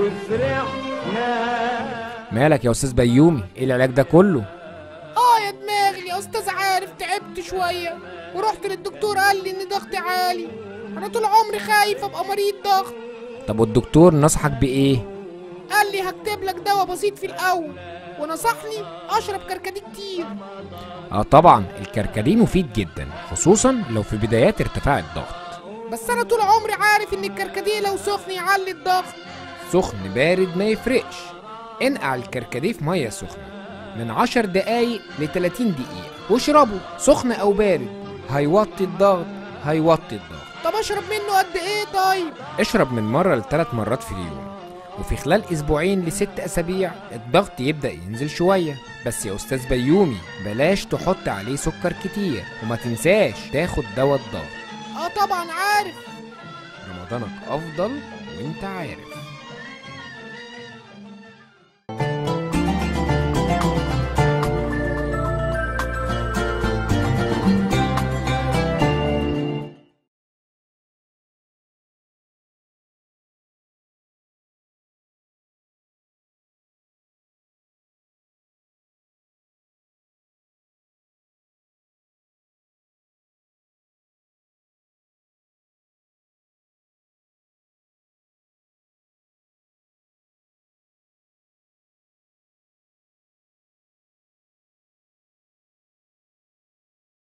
وفرحنا مالك يا أستاذ بيومي؟ إيه العلاج ده كله؟ آه يا دماغي يا أستاذ عارف تعبت شوية ورحت للدكتور قال لي إن ضغطي عالي. أنا طول عمري خايف أبقى مريض ضغط. طب والدكتور نصحك بإيه؟ قال لي هكتب لك دواء بسيط في الأول ونصحني أشرب كركديه كتير. آه طبعا الكركديه مفيد جدا خصوصا لو في بدايات ارتفاع الضغط. بس أنا طول عمري عارف إن الكركديه لو سخن يعلي الضغط. سخن بارد ما يفرقش. انقع الكركديه في مية سخنة. من 10 دقايق ل 30 دقيقة. واشربه. سخن أو بارد. هيوطي الضغط. هيوطي الضغط. طب أشرب منه قد إيه طيب؟ اشرب من مرة لثلاث مرات في اليوم. وفي خلال أسبوعين لست أسابيع الضغط يبدأ ينزل شوية. بس يا أستاذ بيومي بلاش تحط عليه سكر كتير. وما تنساش تاخد دواء الضغط. طبعا عارف. رمضانك أفضل وأنت عارف.